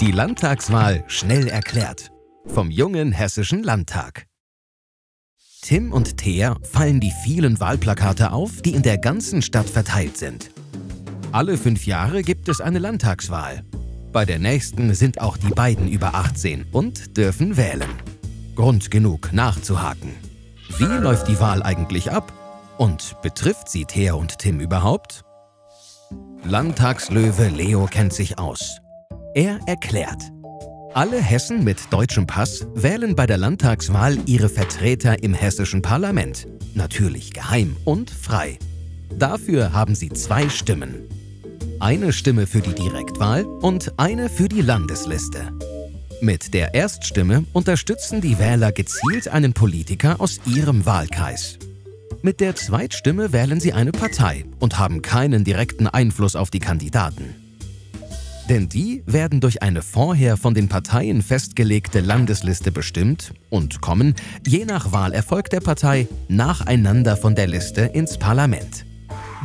Die Landtagswahl schnell erklärt. Vom jungen Hessischen Landtag. Tim und Thea fallen die vielen Wahlplakate auf, die in der ganzen Stadt verteilt sind. Alle fünf Jahre gibt es eine Landtagswahl. Bei der nächsten sind auch die beiden über 18 und dürfen wählen. Grund genug nachzuhaken. Wie läuft die Wahl eigentlich ab? Und betrifft sie Thea und Tim überhaupt? Landtagslöwe Leo kennt sich aus. Er erklärt. Alle Hessen mit deutschem Pass wählen bei der Landtagswahl ihre Vertreter im hessischen Parlament. Natürlich geheim und frei. Dafür haben sie zwei Stimmen. Eine Stimme für die Direktwahl und eine für die Landesliste. Mit der Erststimme unterstützen die Wähler gezielt einen Politiker aus ihrem Wahlkreis. Mit der Zweitstimme wählen sie eine Partei und haben keinen direkten Einfluss auf die Kandidaten. Denn die werden durch eine vorher von den Parteien festgelegte Landesliste bestimmt und kommen, je nach Wahlerfolg der Partei, nacheinander von der Liste ins Parlament.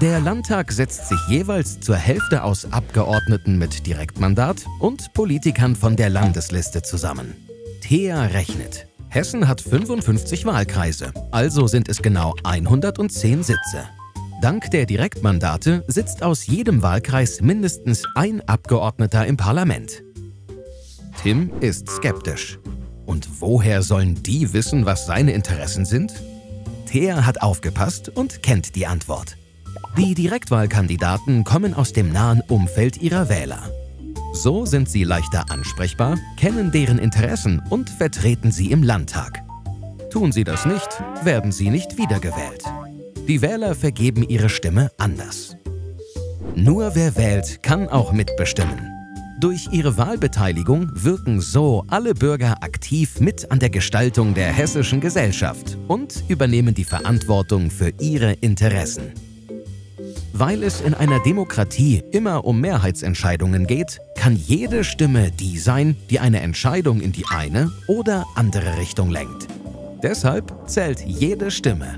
Der Landtag setzt sich jeweils zur Hälfte aus Abgeordneten mit Direktmandat und Politikern von der Landesliste zusammen. Thea rechnet. Hessen hat 55 Wahlkreise, also sind es genau 110 Sitze. Dank der Direktmandate sitzt aus jedem Wahlkreis mindestens ein Abgeordneter im Parlament. Tim ist skeptisch. Und woher sollen die wissen, was seine Interessen sind? Thea hat aufgepasst und kennt die Antwort. Die Direktwahlkandidaten kommen aus dem nahen Umfeld ihrer Wähler. So sind sie leichter ansprechbar, kennen deren Interessen und vertreten sie im Landtag. Tun sie das nicht, werden sie nicht wiedergewählt. Die Wähler vergeben ihre Stimme anders. Nur wer wählt, kann auch mitbestimmen. Durch ihre Wahlbeteiligung wirken so alle Bürger aktiv mit an der Gestaltung der hessischen Gesellschaft und übernehmen die Verantwortung für ihre Interessen. Weil es in einer Demokratie immer um Mehrheitsentscheidungen geht, kann jede Stimme die sein, die eine Entscheidung in die eine oder andere Richtung lenkt. Deshalb zählt jede Stimme.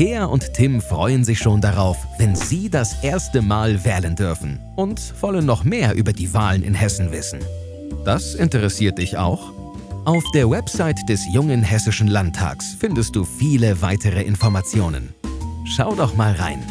Thea und Tim freuen sich schon darauf, wenn sie das erste Mal wählen dürfen und wollen noch mehr über die Wahlen in Hessen wissen. Das interessiert dich auch? Auf der Website des Jungen Hessischen Landtags findest du viele weitere Informationen. Schau doch mal rein.